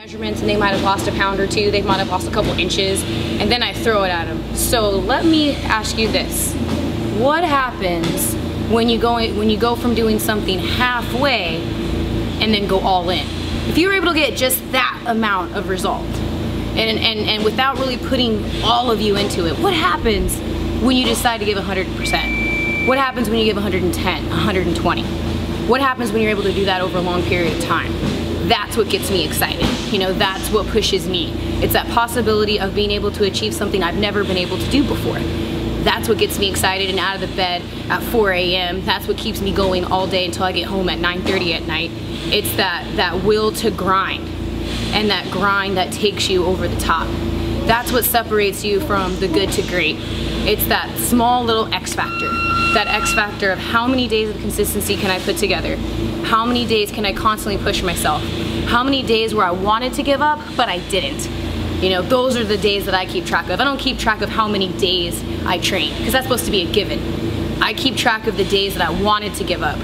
measurements and they might have lost a pound or two, they might have lost a couple inches, and then I throw it at them. So let me ask you this. What happens when you go when you go from doing something halfway and then go all in? If you were able to get just that amount of result and, and, and without really putting all of you into it, what happens when you decide to give 100%? What happens when you give 110, 120? What happens when you're able to do that over a long period of time? that's what gets me excited. You know, that's what pushes me. It's that possibility of being able to achieve something I've never been able to do before. That's what gets me excited and out of the bed at 4 a.m. That's what keeps me going all day until I get home at 9.30 at night. It's that, that will to grind and that grind that takes you over the top. That's what separates you from the good to great. It's that small little X factor. That X factor of how many days of consistency can I put together? How many days can I constantly push myself? How many days where I wanted to give up, but I didn't? You know, those are the days that I keep track of. I don't keep track of how many days I train, because that's supposed to be a given. I keep track of the days that I wanted to give up,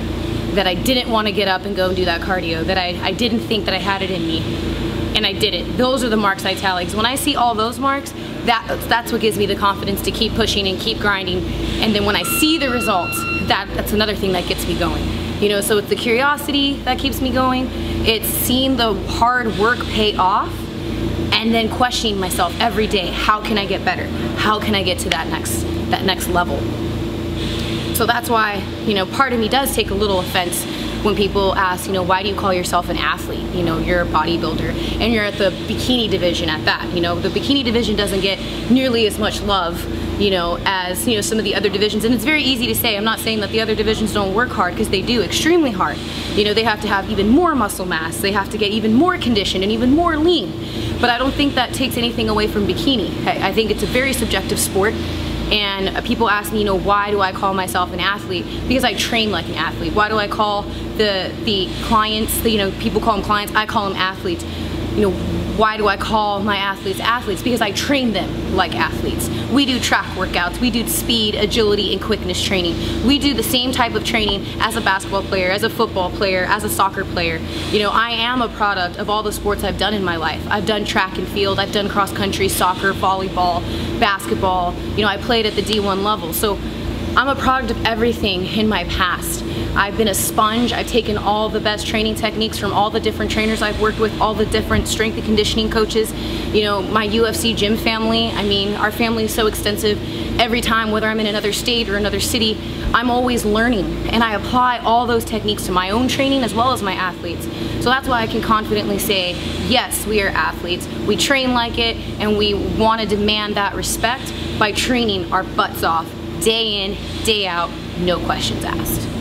that I didn't want to get up and go and do that cardio, that I, I didn't think that I had it in me, and I did it. Those are the marks I tally. Because when I see all those marks, that, that's what gives me the confidence to keep pushing and keep grinding. And then when I see the results, that, that's another thing that gets me going. You know, so it's the curiosity that keeps me going. It's seeing the hard work pay off and then questioning myself every day, how can I get better? How can I get to that next that next level? So that's why, you know, part of me does take a little offense when people ask, you know, why do you call yourself an athlete? You know, you're a bodybuilder and you're at the bikini division at that. You know, the bikini division doesn't get nearly as much love you know, as, you know, some of the other divisions. And it's very easy to say, I'm not saying that the other divisions don't work hard, because they do, extremely hard. You know, they have to have even more muscle mass, they have to get even more conditioned and even more lean. But I don't think that takes anything away from bikini. I, I think it's a very subjective sport and people ask me, you know, why do I call myself an athlete? Because I train like an athlete. Why do I call the the clients, the, you know, people call them clients, I call them athletes. You know, why do I call my athletes athletes? Because I train them like athletes. We do track workouts, we do speed, agility, and quickness training. We do the same type of training as a basketball player, as a football player, as a soccer player. You know, I am a product of all the sports I've done in my life. I've done track and field, I've done cross country, soccer, volleyball, basketball. You know, I played at the D1 level. So I'm a product of everything in my past. I've been a sponge. I've taken all the best training techniques from all the different trainers I've worked with, all the different strength and conditioning coaches. You know, my UFC gym family, I mean, our family is so extensive. Every time, whether I'm in another state or another city, I'm always learning and I apply all those techniques to my own training as well as my athletes. So that's why I can confidently say, yes, we are athletes. We train like it and we want to demand that respect by training our butts off day in, day out, no questions asked.